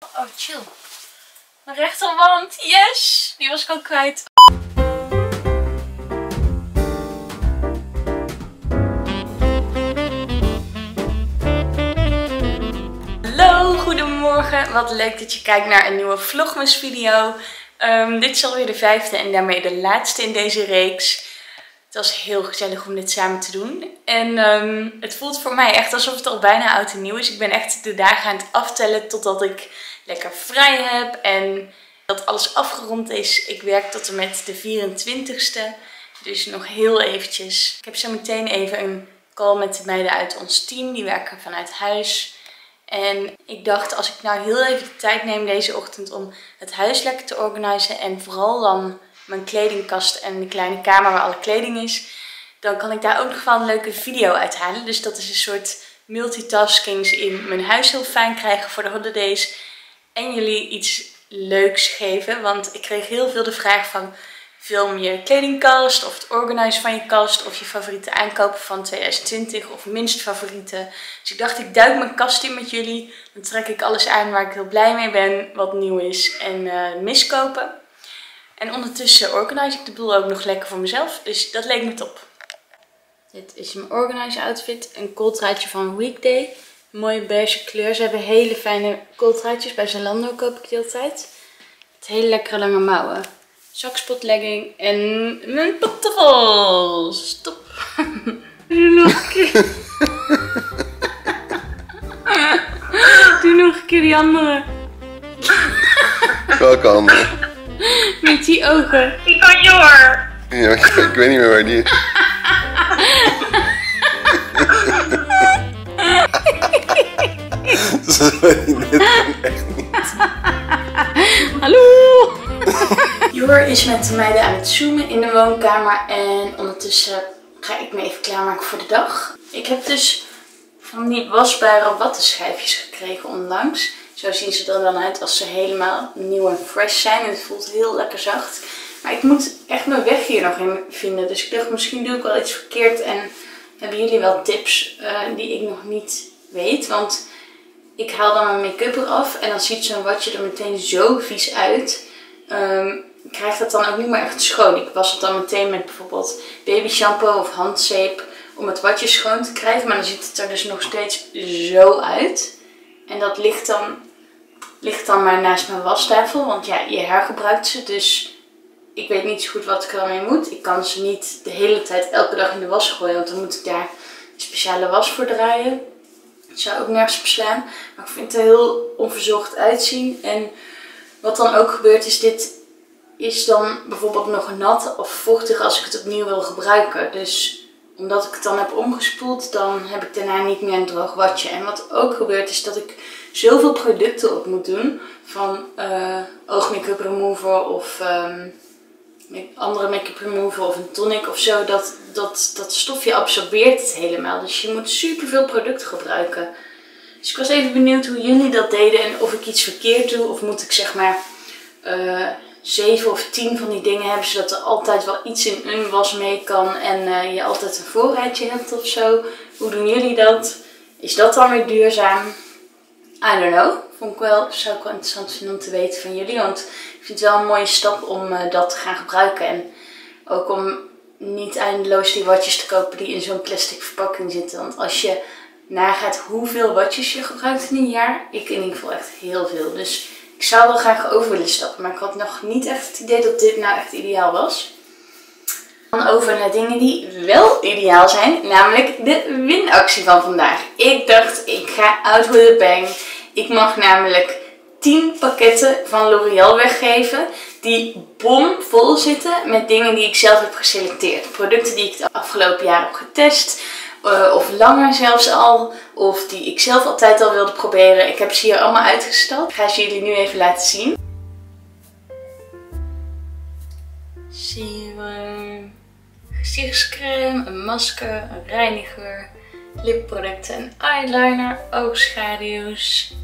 Oh, chill. Mijn rechterwand. Yes! Die was ik al kwijt. Hallo, goedemorgen. Wat leuk dat je kijkt naar een nieuwe Vlogmas video. Ehm, dit is alweer de vijfde en daarmee de laatste in deze reeks. Het was heel gezellig om dit samen te doen. En ehm, het voelt voor mij echt alsof het al bijna oud en nieuw is. Ik ben echt de dagen aan het aftellen totdat ik lekker vrij heb en dat alles afgerond is. Ik werk tot en met de 24ste. Dus nog heel eventjes. Ik heb zo meteen even een call met de meiden uit ons team. Die werken vanuit huis. En ik dacht, als ik nou heel even de tijd neem deze ochtend om het huis lekker te organiseren. En vooral dan mijn kledingkast en de kleine kamer waar alle kleding is. Dan kan ik daar ook nog wel een leuke video uithalen. Dus dat is een soort multitaskings in mijn huis heel fijn krijgen voor de holidays. En jullie iets leuks geven. Want ik kreeg heel veel de vraag van film je kledingkast of het organiseren van je kast of je favoriete aankopen van 2020 of minst favoriete. Dus ik dacht ik duik mijn kast in met jullie. Dan trek ik alles aan waar ik heel blij mee ben, wat nieuw is en uh, miskopen. En ondertussen organise ik de boel ook nog lekker voor mezelf. Dus dat leek me top. Dit is mijn organize outfit. Een kooltruitje van Weekday. mooie beige kleur. Ze hebben hele fijne kooltruitjes. Bij Zalando koop ik die altijd. Het hele lekkere lange mouwen zakspot legging en mijn patrons. Stop. Doe nog een keer. Doe nog een keer die andere. Welke andere? Met die ogen. Die kan Jor. Ja, ik, ik weet niet meer waar die is. Echt niet. Hallo! Jor is met de meiden aan het zoomen in de woonkamer en ondertussen ga ik me even klaarmaken voor de dag. Ik heb dus van die wasbare wattenschijfjes gekregen onlangs. Zo zien ze er dan uit als ze helemaal nieuw en fresh zijn. En het voelt heel lekker zacht. Maar ik moet echt mijn weg hier nog in vinden. Dus ik dacht misschien doe ik wel iets verkeerd en hebben jullie wel tips uh, die ik nog niet weet. Want ik haal dan mijn make-up eraf en dan ziet zo'n watje er meteen zo vies uit. Um, ik krijg dat dan ook niet meer echt schoon. Ik was het dan meteen met bijvoorbeeld baby shampoo of handzeep om het watje schoon te krijgen. Maar dan ziet het er dus nog steeds zo uit. En dat ligt dan, ligt dan maar naast mijn wastafel. Want ja, je hergebruikt ze. Dus ik weet niet zo goed wat ik ermee moet. Ik kan ze niet de hele tijd elke dag in de was gooien. Want dan moet ik daar een speciale was voor draaien. Dat zou ook nergens beslaan. Maar ik vind het er heel onverzorgd uitzien. En wat dan ook gebeurt is dit is dan bijvoorbeeld nog nat of vochtig als ik het opnieuw wil gebruiken. Dus omdat ik het dan heb omgespoeld, dan heb ik daarna niet meer een droog watje. En wat ook gebeurt is dat ik zoveel producten op moet doen. Van uh, oogmake-up remover of um, andere make-up remover of een tonic of zo. Dat, dat, dat stofje absorbeert het helemaal. Dus je moet super veel producten gebruiken. Dus ik was even benieuwd hoe jullie dat deden en of ik iets verkeerd doe. Of moet ik zeg maar... Uh, zeven of tien van die dingen hebben, zodat er altijd wel iets in een was mee kan en uh, je altijd een voorraadje hebt of zo. Hoe doen jullie dat? Is dat dan weer duurzaam? I don't know. Vond ik wel, zou ik wel interessant vinden om te weten van jullie. Want ik vind het wel een mooie stap om uh, dat te gaan gebruiken. En ook om niet eindeloos die watjes te kopen die in zo'n plastic verpakking zitten. Want als je nagaat hoeveel watjes je gebruikt in een jaar, ik in ieder geval echt heel veel. Dus ik zou wel graag over willen stappen, maar ik had nog niet echt het idee dat dit nou echt ideaal was. Over naar dingen die wel ideaal zijn, namelijk de winactie van vandaag. Ik dacht, ik ga out with a bang. Ik mag namelijk 10 pakketten van L'Oreal weggeven die bomvol zitten met dingen die ik zelf heb geselecteerd. Producten die ik de afgelopen jaar heb getest. Uh, of langer zelfs al. Of die ik zelf altijd al wilde proberen. Ik heb ze hier allemaal uitgestald. Ik ga ze jullie nu even laten zien. Serum, gezichtscreme, een masker, een reiniger, lipproducten en eyeliner, oogschaduws,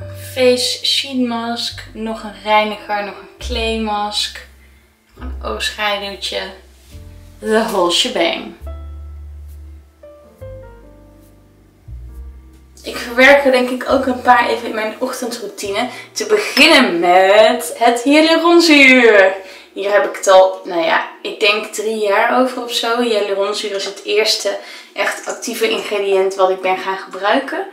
een face sheen mask, nog een reiniger, nog een clay een oogschaduwtje, the whole shebang. verwerken denk ik ook een paar even in mijn ochtendroutine. Te beginnen met het hyaluronzuur. Hier heb ik het al, nou ja, ik denk drie jaar over of zo. Hyaluronzuur is het eerste echt actieve ingrediënt wat ik ben gaan gebruiken.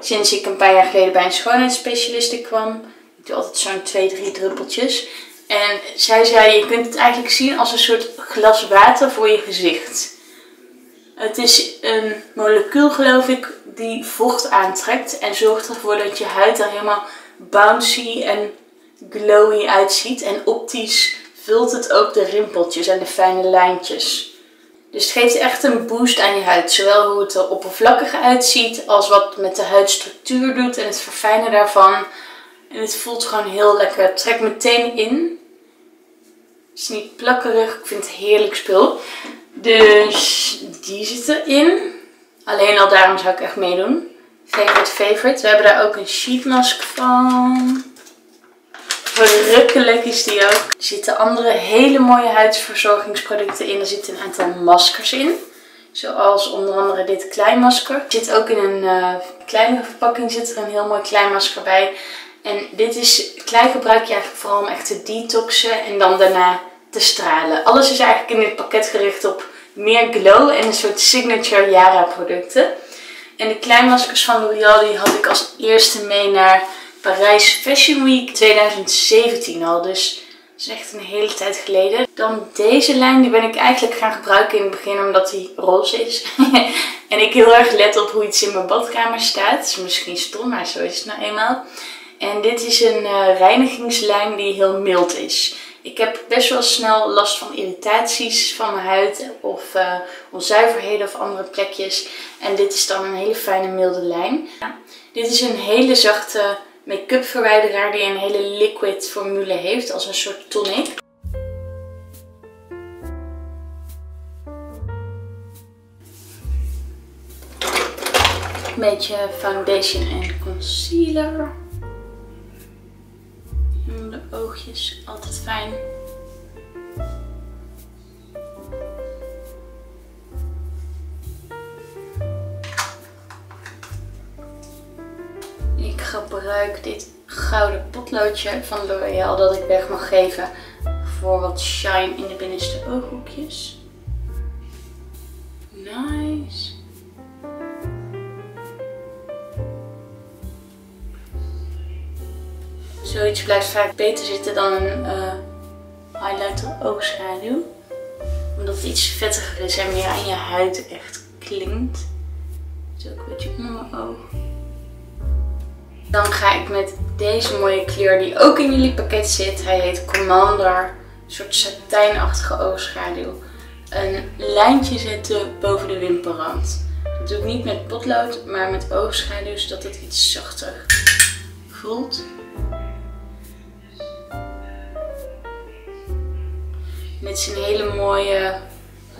Sinds ik een paar jaar geleden bij een schoonheidsspecialiste kwam. Ik doe altijd zo'n 2, 3 druppeltjes. En zij zei, je kunt het eigenlijk zien als een soort glas water voor je gezicht. Het is een molecuul, geloof ik, die vocht aantrekt en zorgt ervoor dat je huid er helemaal bouncy en glowy uitziet. En optisch vult het ook de rimpeltjes en de fijne lijntjes. Dus het geeft echt een boost aan je huid. Zowel hoe het er oppervlakkig uitziet, als wat het met de huidstructuur doet en het verfijnen daarvan. En het voelt gewoon heel lekker. Het trekt meteen in. Het is niet plakkerig. Ik vind het heerlijk spul. Dus die zit erin. Alleen al daarom zou ik echt meedoen. Favorite favorite. We hebben daar ook een sheetmask van. Verrukkelijk is die ook. Er zitten andere hele mooie huidsverzorgingsproducten in. Er zitten een aantal maskers in. Zoals onder andere dit kleinmasker. Er zit ook in een uh, kleinere verpakking zit er een heel mooi kleinmasker bij. En dit is, klei gebruik je eigenlijk vooral om echt te detoxen en dan daarna te stralen. Alles is eigenlijk in dit pakket gericht op meer glow en een soort signature Yara producten. En de kleinmaskers van L'Oreal die had ik als eerste mee naar Parijs Fashion Week 2017 al. Dus is echt een hele tijd geleden. Dan deze lijn, die ben ik eigenlijk gaan gebruiken in het begin omdat die roze is. en ik heel erg let op hoe iets in mijn badkamer staat. Is misschien stom, maar zo is het nou eenmaal. En dit is een uh, reinigingslijn die heel mild is. Ik heb best wel snel last van irritaties van mijn huid of uh, onzuiverheden of andere plekjes. En dit is dan een hele fijne milde lijn. Dit is een hele zachte make-up verwijderaar die een hele liquid formule heeft als een soort tonic. Een beetje foundation en concealer. De oogjes, altijd fijn. Potloodje van L'Oreal dat ik weg mag geven voor wat shine in de binnenste ooghoekjes. Nice. Zoiets blijft vaak beter zitten dan een uh, highlighter oogschaduw. Omdat het iets vettiger is en meer aan je huid echt klinkt. Zo ook een beetje onder mijn oog. Dan ga ik met deze mooie kleur die ook in jullie pakket zit. Hij heet Commander. Een soort satijnachtige oogschaduw. Een lijntje zetten boven de wimperrand. Dat doe ik niet met potlood, maar met oogschaduw, zodat het iets zachter voelt. Is een hele mooie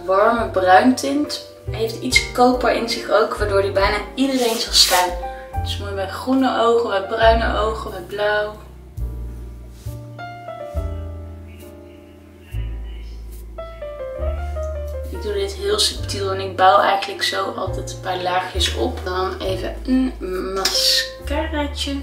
warme bruintint. Hij heeft iets koper in zich ook, waardoor hij bijna iedereen zal staan. Is mooi bij groene ogen, bij bruine ogen, bij blauw. Ik doe dit heel subtiel en ik bouw eigenlijk zo altijd een paar laagjes op. Dan even een mascaraatje.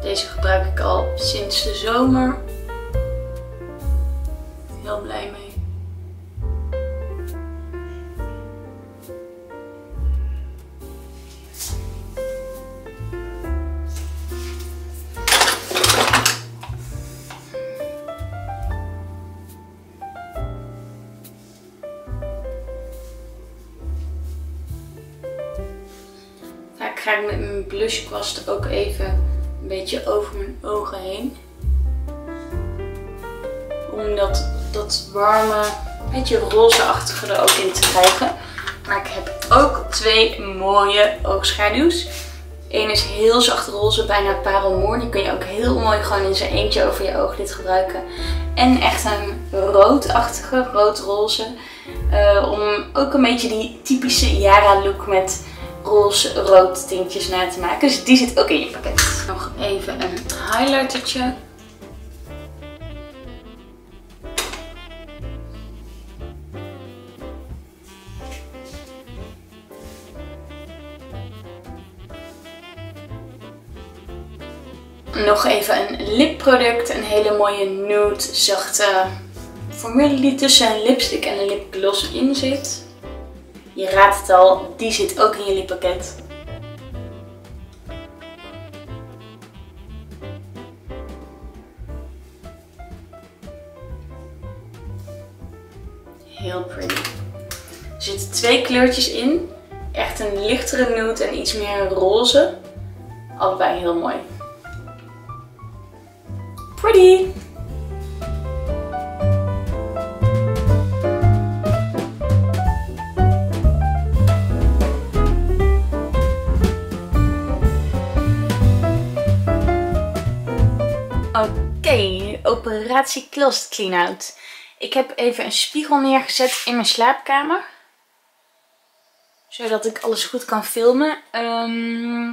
Deze gebruik ik al sinds de zomer. Heel blij mee. Met mijn blushkwast ook even een beetje over mijn ogen heen. Om dat, dat warme, beetje rozeachtige er ook in te krijgen. Maar ik heb ook twee mooie oogschaduws. Eén is heel zacht roze, bijna parelmoer. Die kun je ook heel mooi gewoon in zijn eentje over je ooglid gebruiken. En echt een roodachtige, rood-roze. Uh, om ook een beetje die typische Yara look met roze-rood tintjes na te maken. Dus die zit ook in je pakket. Nog even een highlightertje. Nog even een lipproduct. Een hele mooie nude, zachte formule die tussen een lipstick en een lipgloss in zit. Je raadt het al, die zit ook in je lippakket. Heel pretty. Er zitten twee kleurtjes in. Echt een lichtere nude en iets meer roze. Allebei heel mooi. Pretty! Operatie Closet Clean Out. Ik heb even een spiegel neergezet in mijn slaapkamer. Zodat ik alles goed kan filmen. Ehm,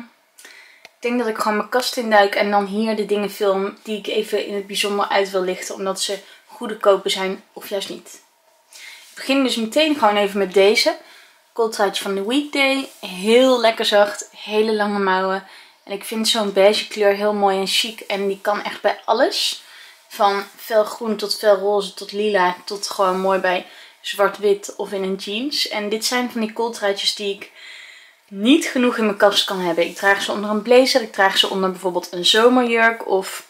ik denk dat ik gewoon mijn kast induik en dan hier de dingen film die ik even in het bijzonder uit wil lichten. Omdat ze goede kopen zijn of juist niet. Ik begin dus meteen gewoon even met deze. Kooltruitje van de Weekday. Heel lekker zacht. Hele lange mouwen. En ik vind zo'n beige kleur heel mooi en chic. En die kan echt bij alles. Van felgroen tot felroze tot lila tot gewoon mooi bij zwart-wit of in een jeans. En dit zijn van die kooltruitjes die ik niet genoeg in mijn kast kan hebben. Ik draag ze onder een blazer, ik draag ze onder bijvoorbeeld een zomerjurk of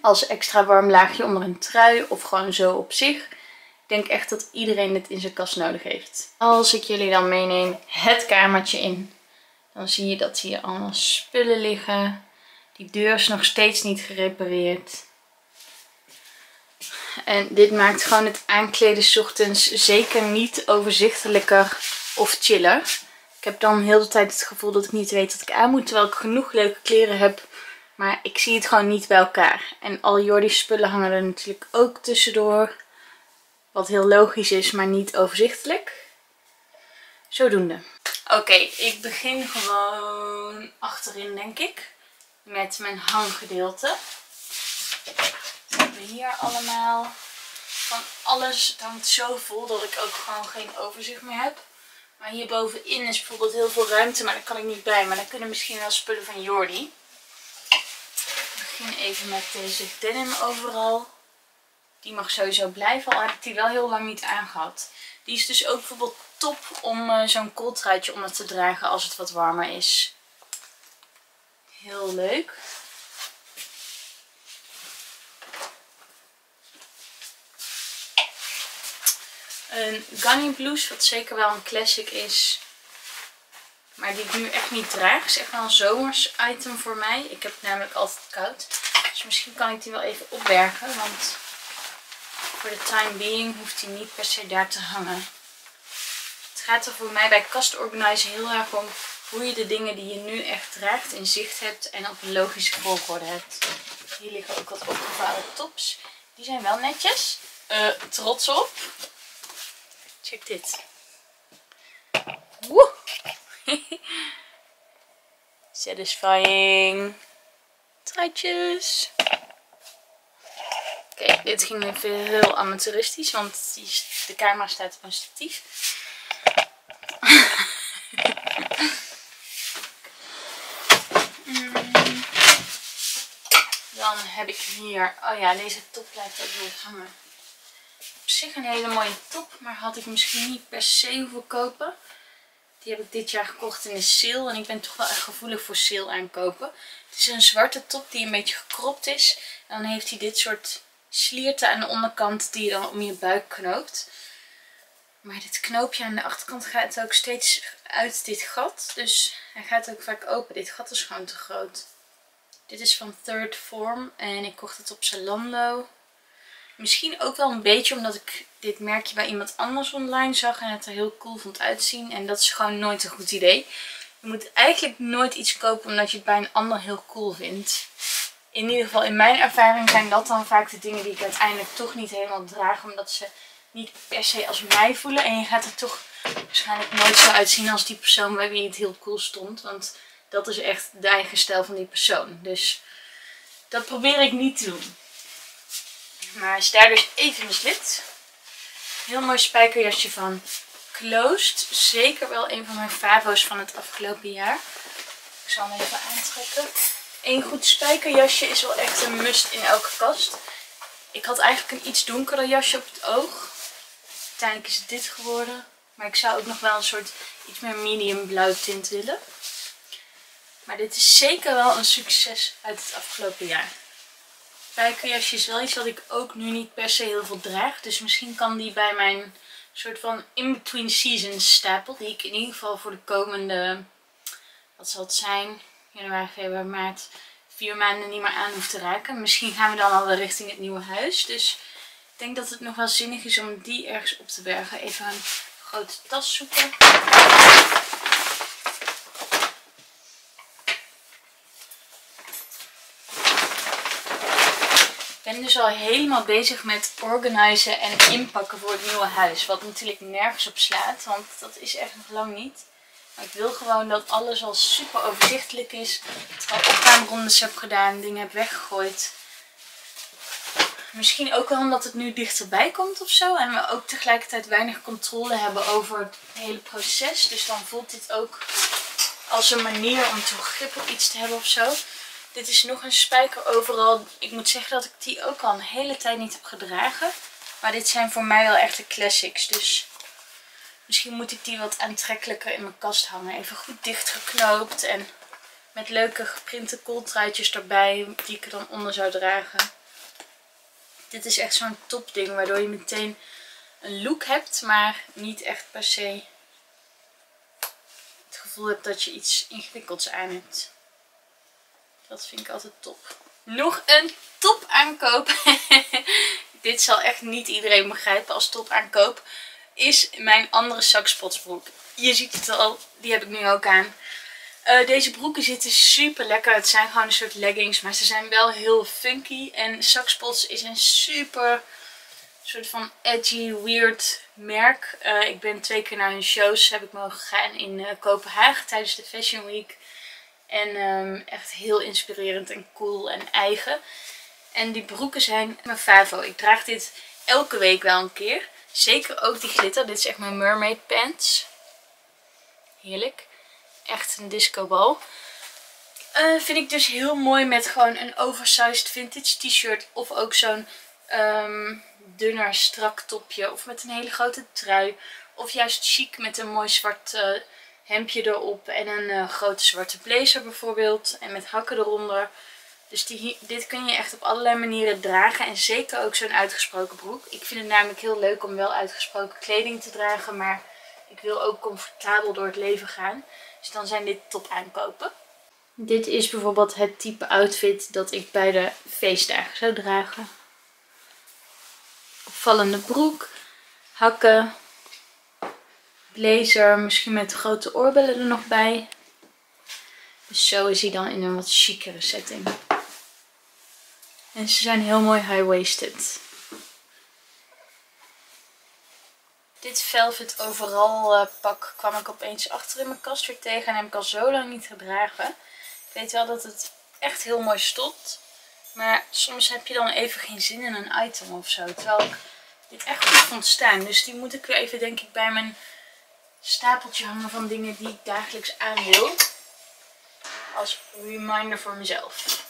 als extra warm laagje onder een trui of gewoon zo op zich. Ik denk echt dat iedereen dit in zijn kast nodig heeft. Als ik jullie dan meeneem het kamertje in, dan zie je dat hier allemaal spullen liggen. Die deur is nog steeds niet gerepareerd. En dit maakt gewoon het aankleden s ochtends zeker niet overzichtelijker of chiller. Ik heb dan heel de tijd het gevoel dat ik niet weet wat ik aan moet. Terwijl ik genoeg leuke kleren heb. Maar ik zie het gewoon niet bij elkaar. En al Jordi's spullen hangen er natuurlijk ook tussendoor. Wat heel logisch is, maar niet overzichtelijk. Zodoende. Oké, ik begin gewoon achterin denk ik. Met mijn hanggedeelte hebben we hier allemaal van alles. Het hangt zo vol dat ik ook gewoon geen overzicht meer heb. Maar hierbovenin is bijvoorbeeld heel veel ruimte, maar daar kan ik niet bij. Maar dan kunnen misschien wel spullen van Jordi. Ik begin even met deze denim overal. Die mag sowieso blijven, al heb ik die wel heel lang niet aangehad. Die is dus ook bijvoorbeeld top om uh, zo'n kooltruitje onder te dragen als het wat warmer is. Heel leuk. Een Gunny Blues, wat zeker wel een classic is. Maar die ik nu echt niet draag. is echt wel een zomers item voor mij. Ik heb het namelijk altijd koud. Dus misschien kan ik die wel even opbergen. Want voor de time being hoeft hij niet per se daar te hangen. Het gaat er voor mij bij Cast Organizer heel erg om hoe je de dingen die je nu echt draagt in zicht hebt en op een logische volgorde hebt. Hier liggen ook wat opgevouwen tops. Die zijn wel netjes. Uh, trots op. Check dit. Woe! Satisfying. Truitjes. Oké, dit ging even heel amateuristisch, want die, de camera staat op een statief. Mm. Dan heb ik hier, oh ja, deze top blijft ook weer hangen zich een hele mooie top, maar had ik misschien niet per se hoeven kopen. Die heb ik dit jaar gekocht in de sale en ik ben toch wel echt gevoelig voor sale aankopen. Het is een zwarte top die een beetje gekropt is. En dan heeft hij dit soort slierten aan de onderkant die je dan om je buik knoopt. Maar dit knoopje aan de achterkant gaat ook steeds uit dit gat. Dus hij gaat ook vaak open. Dit gat is gewoon te groot. Dit is van Third Form en ik kocht het op Zalando. Misschien ook wel een beetje omdat ik dit merkje bij iemand anders online zag en het er heel cool vond uitzien. En dat is gewoon nooit een goed idee. Je moet eigenlijk nooit iets kopen omdat je het bij een ander heel cool vindt. In ieder geval in mijn ervaring zijn dat dan vaak de dingen die ik uiteindelijk toch niet helemaal draag. Omdat ze niet per se als mij voelen. En je gaat er toch waarschijnlijk nooit zo uitzien als die persoon bij wie het heel cool stond. Want dat is echt de eigen stijl van die persoon. Dus dat probeer ik niet te doen. Maar is daar dus even mislukt. Heel mooi spijkerjasje van Closed. Zeker wel een van mijn favo's van het afgelopen jaar. Ik zal hem even aantrekken. Een goed spijkerjasje is wel echt een must in elke kast. Ik had eigenlijk een iets donkerder jasje op het oog. Uiteindelijk is het dit geworden. Maar ik zou ook nog wel een soort iets meer medium blauw tint willen. Maar dit is zeker wel een succes uit het afgelopen jaar. Spijkerjasje is wel iets wat ik ook nu niet per se heel veel draag. Dus misschien kan die bij mijn soort van in-between seasons stapel. Die ik in ieder geval voor de komende, wat zal het zijn, januari, februari, maart, vier maanden niet meer aan hoef te raken. Misschien gaan we dan alweer richting het nieuwe huis. Dus ik denk dat het nog wel zinnig is om die ergens op te bergen. Even een grote tas zoeken. Ben dus al helemaal bezig met organiseren en inpakken voor het nieuwe huis. Wat natuurlijk nergens op slaat, want dat is echt nog lang niet. Maar ik wil gewoon dat alles al super overzichtelijk is. Dat ik al opruimrondes heb gedaan, dingen heb weggegooid. Misschien ook wel omdat het nu dichterbij komt of zo. En we ook tegelijkertijd weinig controle hebben over het hele proces. Dus dan voelt dit ook als een manier om toch grip op iets te hebben of zo. Dit is nog een spijker overal. Ik moet zeggen dat ik die ook al een hele tijd niet heb gedragen. Maar dit zijn voor mij wel echt de classics. Dus misschien moet ik die wat aantrekkelijker in mijn kast hangen. Even goed dichtgeknoopt en met leuke geprinte kooltruitjes erbij die ik er dan onder zou dragen. Dit is echt zo'n topding waardoor je meteen een look hebt, maar niet echt per se het gevoel hebt dat je iets ingewikkelds aan hebt. Dat vind ik altijd top. Nog een top aankoop. Dit zal echt niet iedereen begrijpen als top aankoop. Is mijn andere zakspotsbroek. Je ziet het al, die heb ik nu ook aan. Uh, deze broeken zitten super lekker. Het zijn gewoon een soort leggings, maar ze zijn wel heel funky. En Saxpots is een super soort van edgy, weird merk. Uh, ik ben twee keer naar hun shows heb ik mogen gaan in uh, Kopenhagen tijdens de Fashion Week. En um, echt heel inspirerend en cool en eigen. En die broeken zijn mijn favo. Ik draag dit elke week wel een keer. Zeker ook die glitter. Dit is echt mijn mermaid pants. Heerlijk. Echt een discobal. Uh, vind ik dus heel mooi met gewoon een oversized vintage t-shirt. Of ook zo'n um, dunner strak topje. Of met een hele grote trui. Of juist chic met een mooi zwart... Uh, hemdje erop en een uh, grote zwarte blazer bijvoorbeeld. En met hakken eronder. Dus die, dit kun je echt op allerlei manieren dragen. En zeker ook zo'n uitgesproken broek. Ik vind het namelijk heel leuk om wel uitgesproken kleding te dragen. Maar ik wil ook comfortabel door het leven gaan. Dus dan zijn dit top aankopen. Dit is bijvoorbeeld het type outfit dat ik bij de feestdagen zou dragen. Opvallende broek, hakken, blazer, misschien met grote oorbellen er nog bij. Dus zo is hij dan in een wat chicere setting. En ze zijn heel mooi high-waisted. Dit velvet overal uh, pak kwam ik opeens achter in mijn kast weer tegen. En heb ik al zo lang niet gedragen. Ik weet wel dat het echt heel mooi stopt. Maar soms heb je dan even geen zin in een item of zo. Terwijl ik dit echt goed vond staan. Dus die moet ik weer even denk ik bij mijn stapeltje hangen van dingen die ik dagelijks aan wil. Als reminder voor mezelf.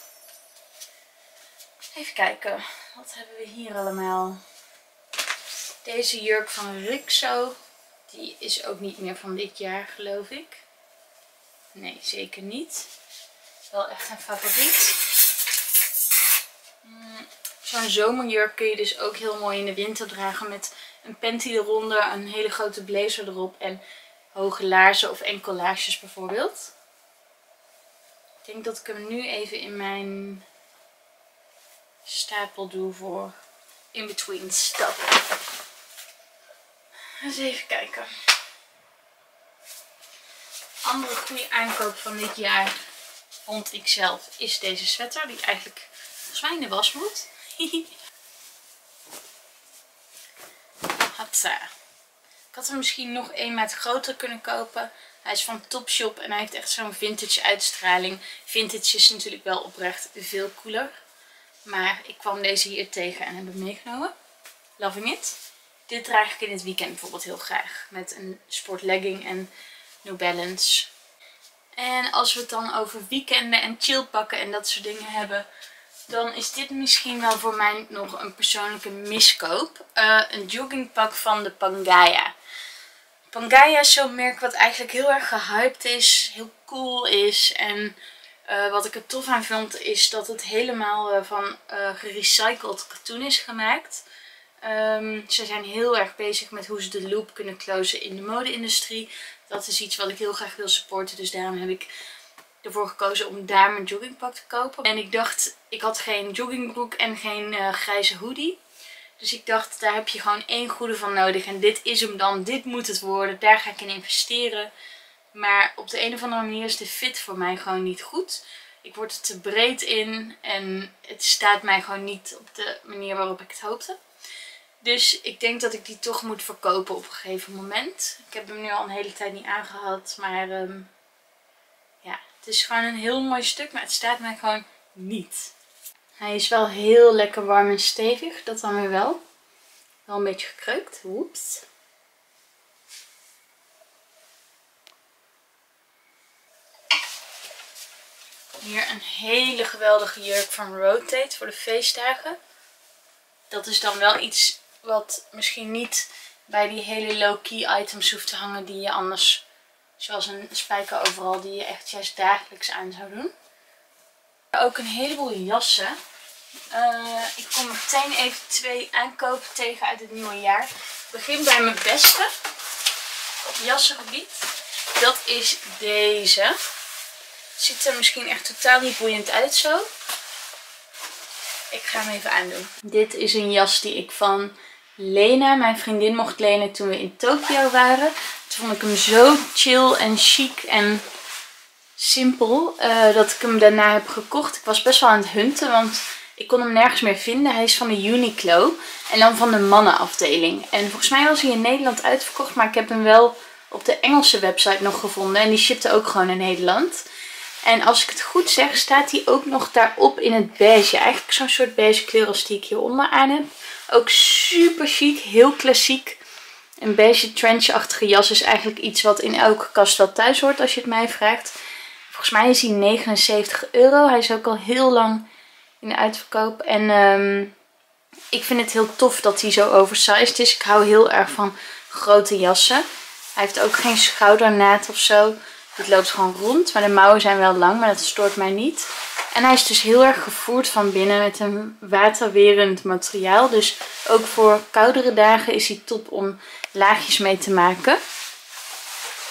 Even kijken. Wat hebben we hier allemaal? Deze jurk van Rixo. Die is ook niet meer van dit jaar geloof ik. Nee, zeker niet. Wel echt een favoriet. Mm, zo'n zomerjurk kun je dus ook heel mooi in de winter dragen met een panty eronder, een hele grote blazer erop en hoge laarzen of enkellaarsjes bijvoorbeeld. Ik denk dat ik hem nu even in mijn stapel doe voor in-between stuff. Eens even kijken. Andere goede aankoop van dit jaar vond ik zelf is deze sweater. Die eigenlijk volgens mij in de was moet. Ik had er misschien nog één maat groter kunnen kopen. Hij is van Topshop en hij heeft echt zo'n vintage uitstraling. Vintage is natuurlijk wel oprecht veel cooler. Maar ik kwam deze hier tegen en heb hem meegenomen. Loving it. Dit draag ik in het weekend bijvoorbeeld heel graag. Met een sportlegging en New Balance. En als we het dan over weekenden en chillpakken en dat soort dingen hebben, dan is dit misschien wel voor mij nog een persoonlijke miskoop. Uh, een joggingpak van de Pangaya. Pangaya is zo'n merk wat eigenlijk heel erg gehyped is, heel cool is. En uh, wat ik er tof aan vond is dat het helemaal uh, van gerecycled katoen is gemaakt. Um, ze zijn heel erg bezig met hoe ze de loop kunnen closen in de mode-industrie. Dat is iets wat ik heel graag wil supporten. Dus daarom heb ik ervoor gekozen om daar mijn joggingpak te kopen. En ik dacht, ik had geen joggingbroek en geen uh, grijze hoodie. Dus ik dacht, daar heb je gewoon één goede van nodig. En dit is hem dan, dit moet het worden. Daar ga ik in investeren. Maar op de een of andere manier is de fit voor mij gewoon niet goed. Ik word er te breed in en het staat mij gewoon niet op de manier waarop ik het hoopte. Dus ik denk dat ik die toch moet verkopen op een gegeven moment. Ik heb hem nu al een hele tijd niet aangehad. Maar ja, het is gewoon een heel mooi stuk. Maar het staat mij gewoon niet. Hij is wel heel lekker warm en stevig. Dat dan weer wel. Wel een beetje gekreukt. Oeps. Hier een hele geweldige jurk van Rotate voor de feestdagen. Dat is dan wel iets wat misschien niet bij die hele low-key items hoeft te hangen die je anders, zoals een spijker overal, die je echt juist dagelijks aan zou doen. Ook een heleboel jassen. Uh, ik kom meteen even twee aankopen tegen uit het nieuwe jaar. Ik begin bij mijn beste op jassengebied. Dat is deze. Ziet er misschien echt totaal niet boeiend uit zo. Ik ga hem even aandoen. Dit is een jas die ik van Lena, mijn vriendin, mocht lenen toen we in Tokio waren. Toen vond ik hem zo chill en chic en simpel uh, dat ik hem daarna heb gekocht. Ik was best wel aan het hunten, want ik kon hem nergens meer vinden. Hij is van de Uniqlo en dan van de mannenafdeling. En volgens mij was hij in Nederland uitverkocht, maar ik heb hem wel op de Engelse website nog gevonden. En die shipte ook gewoon in Nederland. En als ik het goed zeg, staat hij ook nog daarop in het beige. Eigenlijk zo'n soort beige kleur als die ik hieronder aan heb. Ook super chic, heel klassiek. Een beige trenchachtige jas is eigenlijk iets wat in elke kast wel thuis hoort als je het mij vraagt. Volgens mij is hij 79 euro. Hij is ook al heel lang in de uitverkoop. En um, ik vind het heel tof dat hij zo oversized is. Ik hou heel erg van grote jassen. Hij heeft ook geen schoudernaad of zo. Het loopt gewoon rond, maar de mouwen zijn wel lang, maar dat stoort mij niet. En hij is dus heel erg gevoerd van binnen met een waterwerend materiaal. Dus ook voor koudere dagen is hij top om laagjes mee te maken.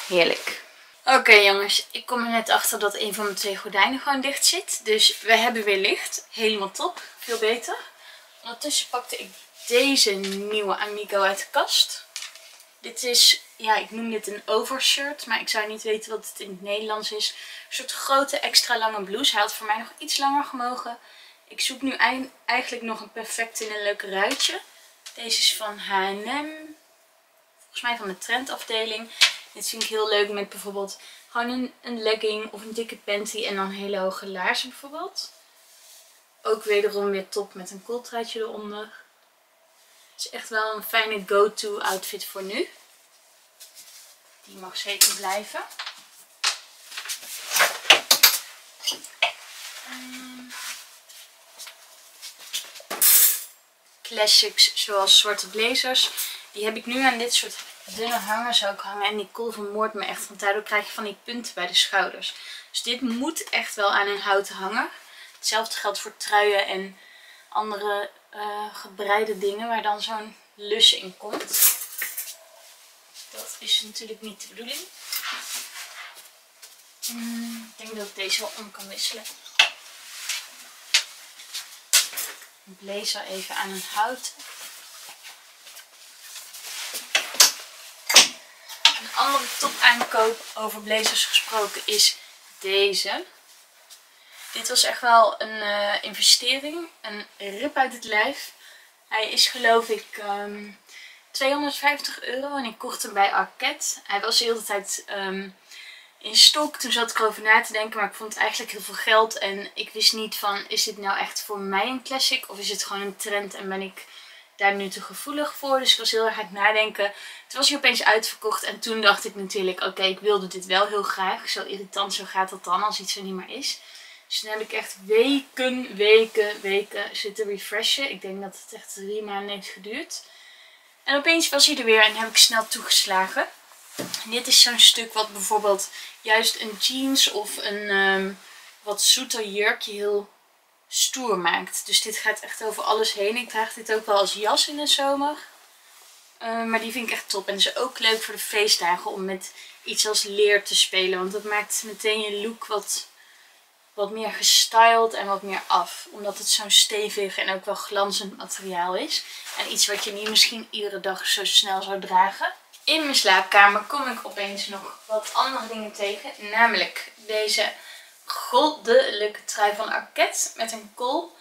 Heerlijk. Oké jongens, ik kom er net achter dat een van mijn twee gordijnen gewoon dicht zit. Dus we hebben weer licht. Helemaal top. Veel beter. Ondertussen pakte ik deze nieuwe Amigo uit de kast. Dit is, ja, ik noem dit een overshirt, maar ik zou niet weten wat het in het Nederlands is. Een soort grote extra lange blouse. Hij had voor mij nog iets langer gemogen. Ik zoek nu eigenlijk nog een perfect in een leuk ruitje. Deze is van H&M. Volgens mij van de trendafdeling. Dit vind ik heel leuk met bijvoorbeeld gewoon een, een legging of een dikke panty en dan hele hoge laarzen bijvoorbeeld. Ook wederom weer top met een kooltruitje eronder is echt wel een fijne go-to outfit voor nu. Die mag zeker blijven. Um, classics zoals zwarte blazers. Die heb ik nu aan dit soort dunne hangers ook hangen. En die kool vermoordt me echt. Want daardoor krijg je van die punten bij de schouders. Dus dit moet echt wel aan een houten hanger. Hetzelfde geldt voor truien en andere uh, gebreide dingen waar dan zo'n lus in komt. Dat is natuurlijk niet de bedoeling. Mm, ik denk dat ik deze wel om kan wisselen. Een blazer even aan een hout. Een andere top aankoop over blazers gesproken is deze. Dit was echt wel een uh, investering. Een rip uit het lijf. Hij is geloof ik um, ehm, 250 euro en ik kocht hem bij Arquette. Hij was de hele tijd um, in stok. Toen zat ik erover na te denken, maar ik vond het eigenlijk heel veel geld. En ik wist niet van, is dit nou echt voor mij een classic of is het gewoon een trend en ben ik daar nu te gevoelig voor. Dus ik was heel erg aan het nadenken. Toen was hij opeens uitverkocht. En toen dacht ik natuurlijk, oké, ik wilde dit wel heel graag. Zo irritant zo gaat dat dan als iets er niet meer is. Dus toen heb ik echt weken, weken, weken zitten refreshen. Ik denk dat het echt drie maanden heeft geduurd. En opeens was hij er weer en heb ik snel toegeslagen. dit is zo'n stuk wat bijvoorbeeld juist een jeans of een um, wat zoeter jurkje heel stoer maakt. Dus dit gaat echt over alles heen. Ik draag dit ook wel als jas in de zomer. Uh, maar die vind ik echt top. En is ook leuk voor de feestdagen om met iets als leer te spelen. Want dat maakt meteen je look wat, wat meer gestyled en wat meer af. Omdat het zo'n stevig en ook wel glanzend materiaal is. En iets wat je niet misschien iedere dag zo snel zou dragen. In mijn slaapkamer kom ik opeens nog wat andere dingen tegen. Namelijk deze goddelijke trui van Arquette met een kool.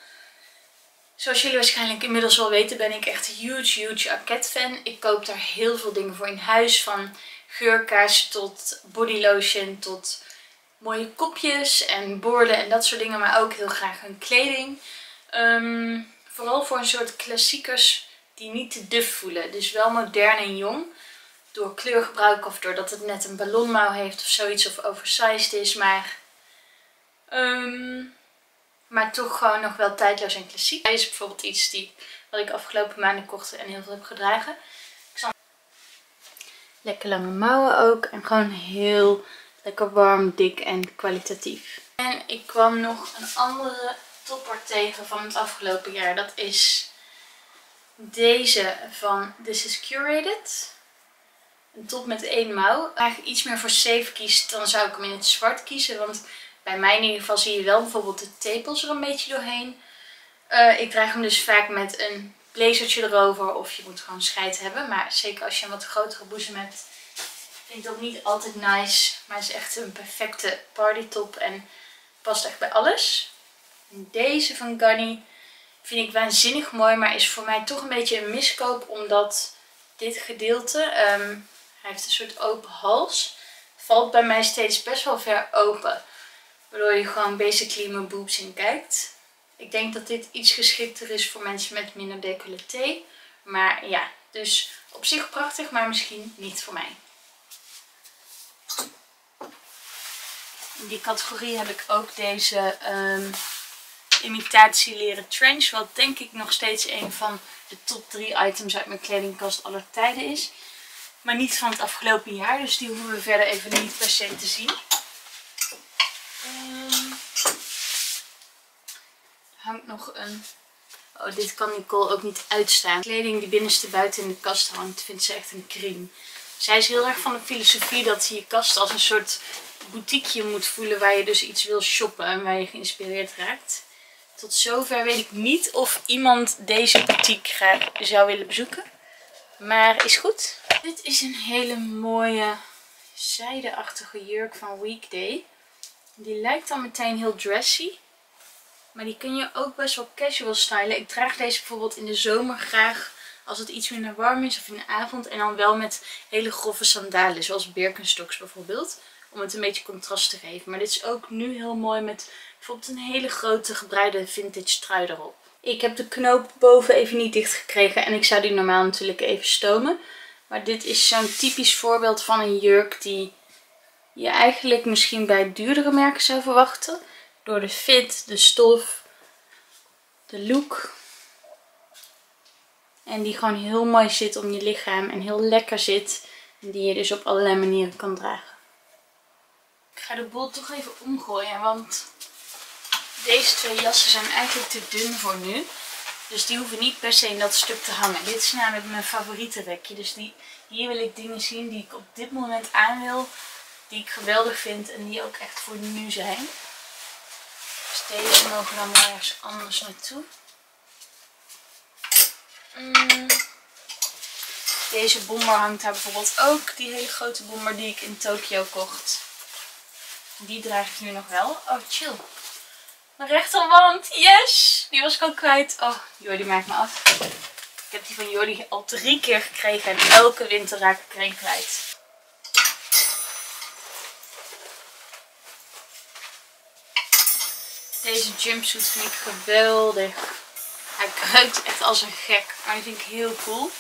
Zoals jullie waarschijnlijk inmiddels wel weten ben ik echt huge, huge Arquette fan. Ik koop daar heel veel dingen voor in huis. Van geurkaars tot bodylotion tot mooie kopjes en borden en dat soort dingen. Maar ook heel graag hun kleding. Ehm, vooral voor een soort klassiekers die niet te duf voelen. Dus wel modern en jong. Door kleurgebruik of doordat het net een ballonmouw heeft of zoiets of oversized is. Maar Ehm, maar toch gewoon nog wel tijdloos en klassiek. Hij is bijvoorbeeld iets die, wat ik afgelopen maanden kocht en heel veel heb gedragen. Lekker lange mouwen ook. En gewoon heel lekker warm, dik en kwalitatief. En ik kwam nog een andere topper tegen van het afgelopen jaar. Dat is deze van This is Curated. Een top met één mouw. Als ik iets meer voor safe kies, dan zou ik hem in het zwart kiezen. Want bij mij in ieder geval zie je wel bijvoorbeeld de tepels er een beetje doorheen. Uh, ik draag hem dus vaak met een blazertje erover of je moet gewoon scheid hebben. Maar zeker als je een wat grotere boezem hebt, vind ik dat niet altijd nice. Maar het is echt een perfecte partytop en past echt bij alles. Deze van Gunny vind ik waanzinnig mooi, maar is voor mij toch een beetje een miskoop. Omdat dit gedeelte, um, hij heeft een soort open hals, valt bij mij steeds best wel ver open. Waardoor je gewoon basically mijn boobs in kijkt. Ik denk dat dit iets geschikter is voor mensen met minder decolleté. Maar ja, dus op zich prachtig, maar misschien niet voor mij. In die categorie heb ik ook deze um, imitatie leren trench. Wat denk ik nog steeds een van de top 3 items uit mijn kledingkast aller tijden is. Maar niet van het afgelopen jaar, dus die hoeven we verder even niet per se te zien. Um, hangt nog een... Oh, dit kan Nicole ook niet uitstaan. Kleding die binnenste buiten in de kast hangt, vindt ze echt een crime. Zij is heel erg van de filosofie dat je je kast als een soort boutiqueje moet voelen waar je dus iets wil shoppen en waar je geïnspireerd raakt. Tot zover weet ik niet of iemand deze boutique graag zou willen bezoeken. Maar is goed. Dit is een hele mooie zijdeachtige jurk van Weekday. Die lijkt dan meteen heel dressy. Maar die kun je ook best wel casual stylen. Ik draag deze bijvoorbeeld in de zomer graag als het iets minder warm is of in de avond. En dan wel met hele grove sandalen, zoals Birkenstocks bijvoorbeeld. Om het een beetje contrast te geven. Maar dit is ook nu heel mooi met bijvoorbeeld een hele grote gebreide vintage trui erop. Ik heb de knoop boven even niet dicht gekregen en ik zou die normaal natuurlijk even stomen. Maar dit is zo'n typisch voorbeeld van een jurk die je eigenlijk misschien bij duurdere merken zou verwachten. Door de fit, de stof, de look. En die gewoon heel mooi zit om je lichaam en heel lekker zit. En die je dus op allerlei manieren kan dragen. Ik ga de boel toch even omgooien, want deze twee jassen zijn eigenlijk te dun voor nu. Dus die hoeven niet per se in dat stuk te hangen. Dit is namelijk mijn favoriete rekje. Dus die, hier wil ik dingen zien die ik op dit moment aan wil die ik geweldig vind en die ook echt voor nu zijn. Dus deze mogen dan maar ergens anders naartoe. Mm. Deze bomber hangt daar bijvoorbeeld ook. Die hele grote bomber die ik in Tokio kocht. Die draag ik nu nog wel. Oh, chill. Mijn rechterwand. Yes! Die was ik al kwijt. Oh, Jordi maakt me af. Ik heb die van Jordi al drie keer gekregen. En elke winter raak ik er een kwijt. Deze jumpsuit vind ik geweldig. Hij ruikt echt als een gek. Maar die vind ik heel cool.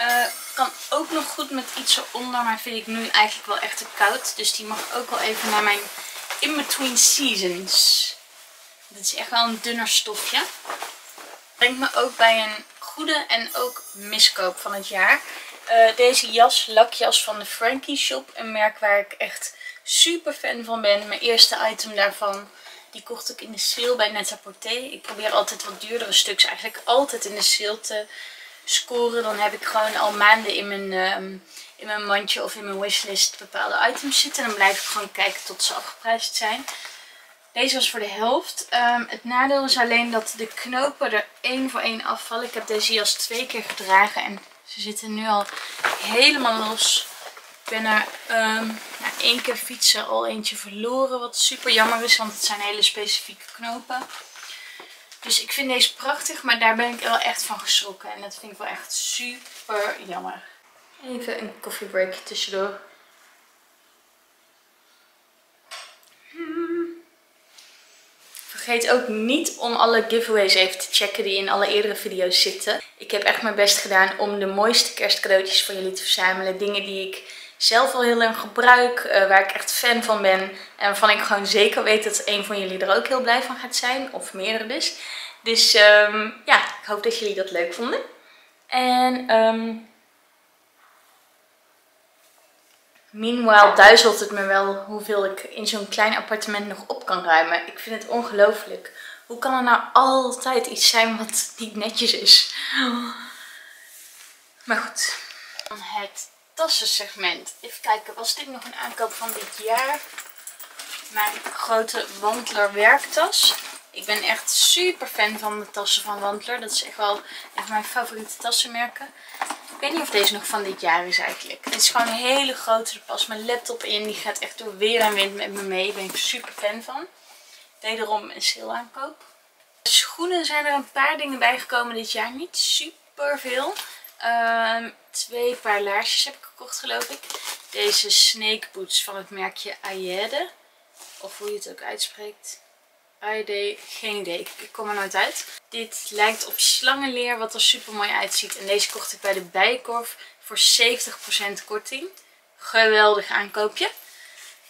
Uh, kan ook nog goed met iets eronder, maar vind ik nu eigenlijk wel echt te koud. Dus die mag ook wel even naar mijn in-between seasons. Dit is echt wel een dunner stofje. Brengt me ook bij een goede en ook miskoop van het jaar. Uh, deze jas, lakjas van de Frankie Shop. Een merk waar ik echt super fan van ben. Mijn eerste item daarvan. Die kocht ik in de sale bij Net-a-Porter. Ik probeer altijd wat duurdere stuks eigenlijk altijd in de sale te scoren. Dan heb ik gewoon al maanden in mijn, ehm, in mijn mandje of in mijn wishlist bepaalde items zitten. En dan blijf ik gewoon kijken tot ze afgeprijsd zijn. Deze was voor de helft. Ehm, het nadeel is alleen dat de knopen er één voor één afvallen. Ik heb deze jas twee keer gedragen en ze zitten nu al helemaal los. Ben er um, na één keer fietsen al eentje verloren. Wat super jammer is, want het zijn hele specifieke knopen. Dus ik vind deze prachtig, maar daar ben ik wel echt van geschrokken. En dat vind ik wel echt super jammer. Even een koffiebreakje tussendoor. Vergeet ook niet om alle giveaways even te checken die in alle eerdere video's zitten. Ik heb echt mijn best gedaan om de mooiste kerstcadeautjes voor jullie te verzamelen. Dingen die ik zelf al heel lang gebruik, uh, waar ik echt fan van ben. En waarvan ik gewoon zeker weet dat een van jullie er ook heel blij van gaat zijn. Of meerdere dus. Dus um, ja, ik hoop dat jullie dat leuk vonden. En um, Meanwhile duizelt het me wel hoeveel ik in zo'n klein appartement nog op kan ruimen. Ik vind het ongelooflijk. Hoe kan er nou altijd iets zijn wat niet netjes is? Maar goed. Het tassensegment. Even kijken, was dit nog een aankoop van dit jaar? Mijn grote Wandler werktas. Ik ben echt super fan van de tassen van Wandler. Dat is echt wel van mijn favoriete tassenmerken. Ik weet niet of deze nog van dit jaar is eigenlijk. Het is gewoon een hele grote. Er past mijn laptop in. Die gaat echt door weer en wind met me mee. Daar ben ik super fan van. Wederom een sale aankoop. Schoenen zijn er een paar dingen bijgekomen dit jaar. Niet super veel. Ehm, twee paar laarsjes heb ik gekocht geloof ik. Deze snake boots van het merkje Ayede. Of hoe je het ook uitspreekt. ID, geen idee. Ik kom er nooit uit. Dit lijkt op slangenleer wat er super mooi uitziet. En deze kocht ik bij de Bijenkorf voor 70% korting. Geweldig aankoopje.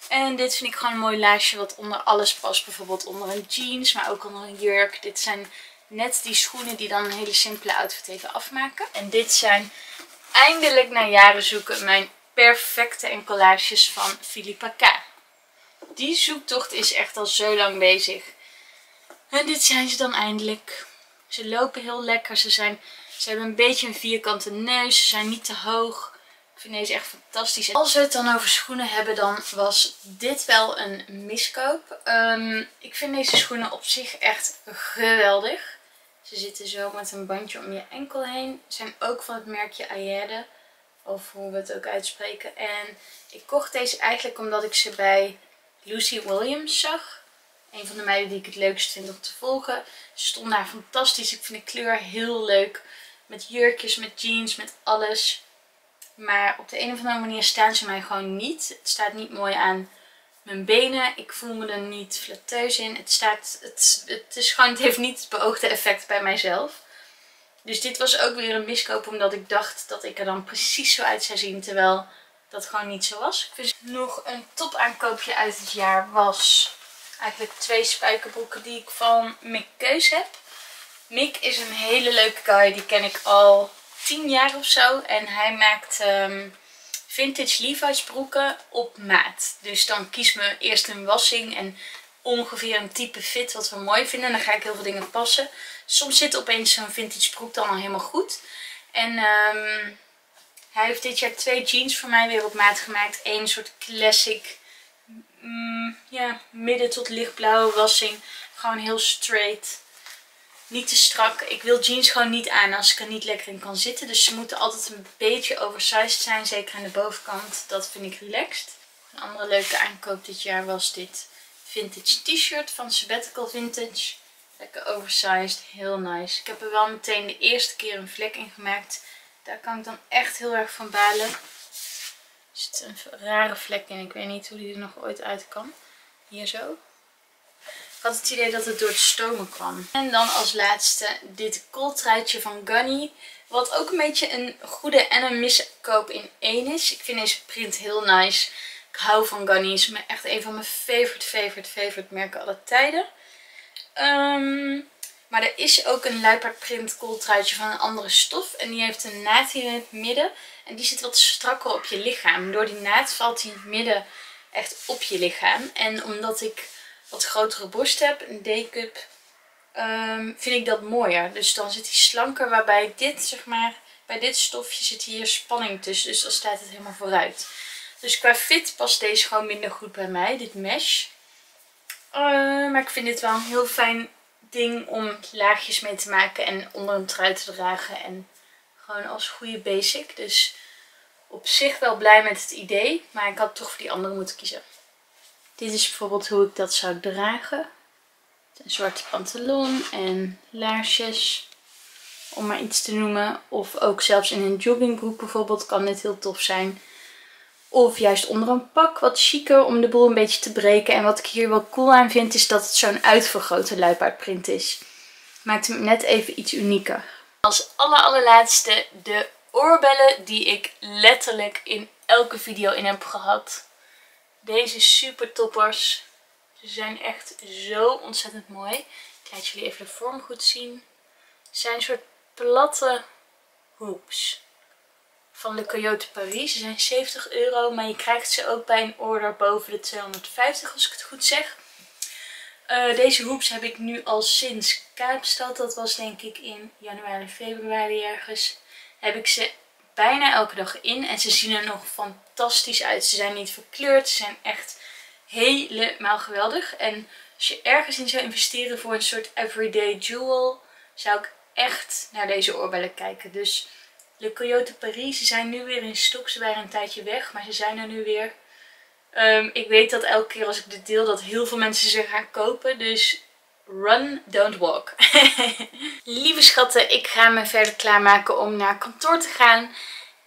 En dit vind ik gewoon een mooi laasje wat onder alles past. Bijvoorbeeld onder een jeans, maar ook onder een jurk. Dit zijn net die schoenen die dan een hele simpele outfit even afmaken. En dit zijn eindelijk na jaren zoeken mijn perfecte enkelages van Philippa K. Die zoektocht is echt al zo lang bezig. En dit zijn ze dan eindelijk. Ze lopen heel lekker. Ze, zijn, ze hebben een beetje een vierkante neus. Ze zijn niet te hoog. Ik vind deze echt fantastisch. Als we het dan over schoenen hebben, dan was dit wel een miskoop. Um, ik vind deze schoenen op zich echt geweldig. Ze zitten zo met een bandje om je enkel heen. Zijn ook van het merkje Ayede. Of hoe we het ook uitspreken. En ik kocht deze eigenlijk omdat ik ze bij Lucy Williams zag. Een van de meiden die ik het leukst vind om te volgen. Ze stond daar fantastisch. Ik vind de kleur heel leuk. Met jurkjes, met jeans, met alles. Maar op de een of andere manier staan ze mij gewoon niet. Het staat niet mooi aan mijn benen. Ik voel me er niet flatteus in. Het, staat, het, het, is gewoon, het heeft niet het beoogde effect bij mijzelf. Dus dit was ook weer een miskoop omdat ik dacht dat ik er dan precies zo uit zou zien. Terwijl dat gewoon niet zo was. Dus nog een top aankoopje uit het jaar was eigenlijk twee spijkerbroeken die ik van Mick Keus heb. Mick is een hele leuke guy. Die ken ik al tien jaar of zo. En hij maakt ehm, vintage Levi's op maat. Dus dan kies me eerst een wassing en ongeveer een type fit wat we mooi vinden. En dan ga ik heel veel dingen passen. Soms zit opeens zo'n vintage broek dan al helemaal goed. En um, hij heeft dit jaar twee jeans voor mij weer op maat gemaakt. Eén soort classic mm, ja, midden tot lichtblauwe wassing. Gewoon heel straight. Niet te strak. Ik wil jeans gewoon niet aan als ik er niet lekker in kan zitten. Dus ze moeten altijd een beetje oversized zijn. Zeker aan de bovenkant. Dat vind ik relaxed. Een andere leuke aankoop dit jaar was dit vintage t-shirt van Sabbatical Vintage. Lekker oversized. Heel nice. Ik heb er wel meteen de eerste keer een vlek in gemaakt. Daar kan ik dan echt heel erg van balen. Er zit een rare vlek in. Ik weet niet hoe die er nog ooit uit kan. Hier zo. Had het idee dat het door het stomen kwam. En dan als laatste dit kooltruitje van Gunny. Wat ook een beetje een goede en een miskoop in één is. Ik vind deze print heel nice. Ik hou van Gunny. is echt een van mijn favorite, favorite, favorite merken alle tijden. Um, maar er is ook een luipaardprint kooltruitje van een andere stof. En die heeft een naad hier in het midden. En die zit wat strakker op je lichaam. Door die naad valt die het midden echt op je lichaam. En omdat ik wat grotere borst heb, een D-cup, um, vind ik dat mooier. Dus dan zit hij slanker. Waarbij dit, zeg maar, bij dit stofje zit hier spanning tussen. Dus dan staat het helemaal vooruit. Dus qua fit past deze gewoon minder goed bij mij, dit mesh. Uh, maar ik vind dit wel een heel fijn ding om laagjes mee te maken en onder een trui te dragen. En gewoon als goede basic. Dus op zich wel blij met het idee. Maar ik had toch voor die andere moeten kiezen. Dit is bijvoorbeeld hoe ik dat zou dragen. Een zwarte pantalon en laarsjes. Om maar iets te noemen. Of ook zelfs in een joggingbroek bijvoorbeeld kan dit heel tof zijn. Of juist onder een pak, wat chiquer om de boel een beetje te breken. En wat ik hier wel cool aan vind, is dat het zo'n uitvergrote luipaardprint is. Maakt hem net even iets unieker. Als aller allerlaatste de oorbellen die ik letterlijk in elke video in heb gehad. Deze super toppers. Ze zijn echt zo ontzettend mooi. Ik laat jullie even de vorm goed zien. Het zijn een soort platte hoops van de Coyote Paris. Ze zijn 70 euro, maar je krijgt ze ook bij een order boven de 250 als ik het goed zeg. Uh, deze hoops heb ik nu al sinds Kaapstad, dat was denk ik in januari, februari ergens, heb ik ze bijna elke dag in. En ze zien er nog fantastisch uit. Ze zijn niet verkleurd, ze zijn echt helemaal geweldig. En als je ergens in zou investeren voor een soort everyday jewel, zou ik echt naar deze oorbellen kijken. Dus de Coyote Paris. Ze zijn nu weer in stok. Ze waren een tijdje weg, maar ze zijn er nu weer. Um, ik weet dat elke keer als ik dit deel dat heel veel mensen ze gaan kopen. Dus run, don't walk. Lieve schatten, ik ga me verder klaarmaken om naar kantoor te gaan.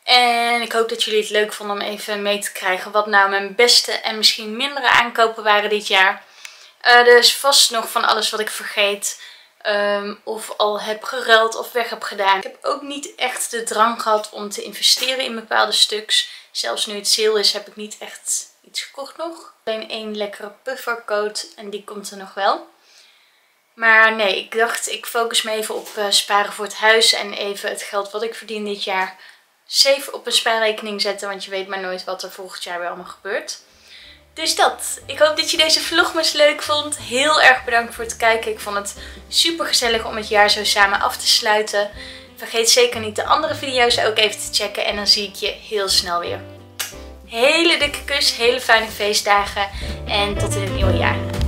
En ik hoop dat jullie het leuk vonden om even mee te krijgen wat nou mijn beste en misschien mindere aankopen waren dit jaar. Uh, is vast nog van alles wat ik vergeet. Um, of al heb geruild of weg heb gedaan. Ik heb ook niet echt de drang gehad om te investeren in bepaalde stuks. Zelfs nu het sale is heb ik niet echt iets gekocht nog. Alleen één lekkere puffercoat en die komt er nog wel. Maar nee, ik dacht ik focus me even op uh, sparen voor het huis en even het geld wat ik verdien dit jaar safe op een spaarrekening zetten. Want je weet maar nooit wat er volgend jaar weer allemaal gebeurt. Dus dat. Ik hoop dat je deze vlogmas leuk vond. Heel erg bedankt voor het kijken. Ik vond het super gezellig om het jaar zo samen af te sluiten. Vergeet zeker niet de andere video's ook even te checken. En dan zie ik je heel snel weer. Hele dikke kus, hele fijne feestdagen. En tot in het nieuwe jaar.